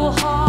too hard.